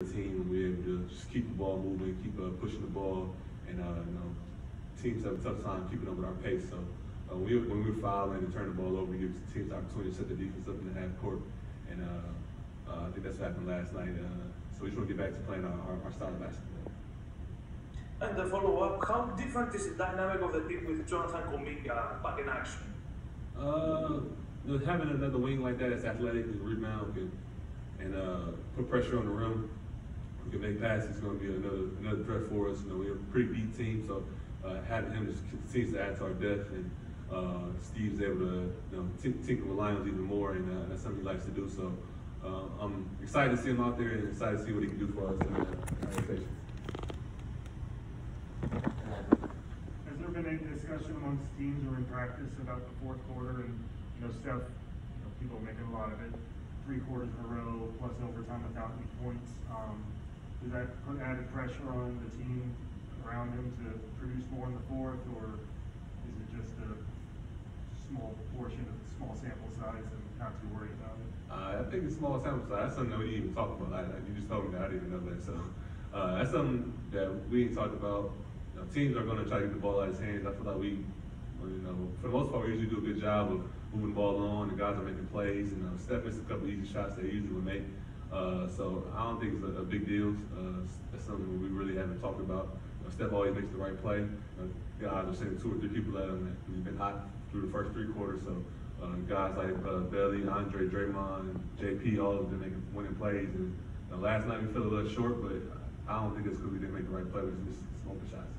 the team and we're able to just keep the ball moving, keep uh, pushing the ball, and uh, you know, teams have a tough time keeping up with our pace. So uh, when, we, when we're fouling and turning the ball over, we give teams the opportunity to set the defense up in the half court, and uh, uh, I think that's what happened last night. Uh, so we just want to get back to playing our, our, our style of basketball. And the follow-up, how different is the dynamic of the team with Jonathan Kuminga back in action? Uh, you know, having another wing like that that's athletic and rebound can, and uh, put pressure on the rim, who can make passes is going to be another another threat for us. You know, we're a pretty deep team, so uh, having him just continues to add to our depth, and uh, Steve's able to you know tinker with Lions even more, and uh, that's something he likes to do. So uh, I'm excited to see him out there, and excited to see what he can do for us rotation. Has there been any discussion amongst teams or in practice about the fourth quarter and, you know, Steph, you know, people making a lot of it, three quarters in a row plus overtime without any points, um, does that put added pressure on the team around him to produce more in the fourth, or is it just a small portion of small sample size and not too worried about it? Uh, I think it's small sample size. That's something that we didn't even talk about. I, you just told me that. I didn't even know that. So uh, that's something that we talked about. You know, teams are going to try to get the ball out of his hands. I feel like we, you know, for the most part, we usually do a good job of moving the ball on. The guys are making plays. And uh, Steph missed a couple easy shots he usually would make. Uh, so I don't think it's a, a big deal. Uh, that's something we really haven't talked about. Know, Steph always makes the right play. Uh, guys are sending two or three people at him. He's been hot through the first three quarters. So uh, guys like uh, Belly, Andre, Draymond, JP, all of them making winning plays. And you last night we fell a little short, but I don't think it's because we didn't make the right play. It was just smoking shots.